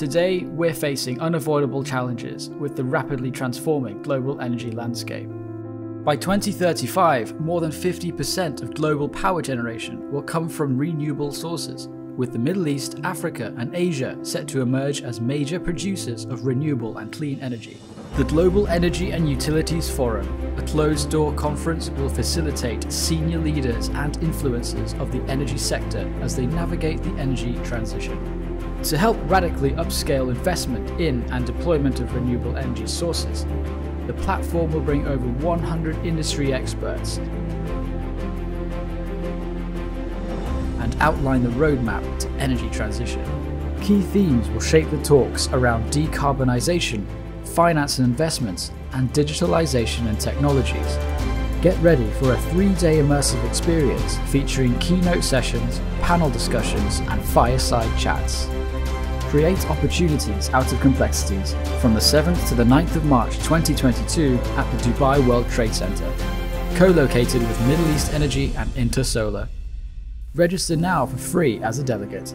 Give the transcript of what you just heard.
Today, we're facing unavoidable challenges with the rapidly transforming global energy landscape. By 2035, more than 50% of global power generation will come from renewable sources, with the Middle East, Africa, and Asia set to emerge as major producers of renewable and clean energy. The Global Energy and Utilities Forum, a closed door conference, will facilitate senior leaders and influencers of the energy sector as they navigate the energy transition. To help radically upscale investment in and deployment of renewable energy sources, the platform will bring over 100 industry experts and outline the roadmap to energy transition. Key themes will shape the talks around decarbonisation, finance and investments, and digitalisation and technologies. Get ready for a three day immersive experience featuring keynote sessions, panel discussions, and fireside chats. Create opportunities out of complexities from the 7th to the 9th of March 2022 at the Dubai World Trade Center, co-located with Middle East Energy and Intersolar. Register now for free as a delegate.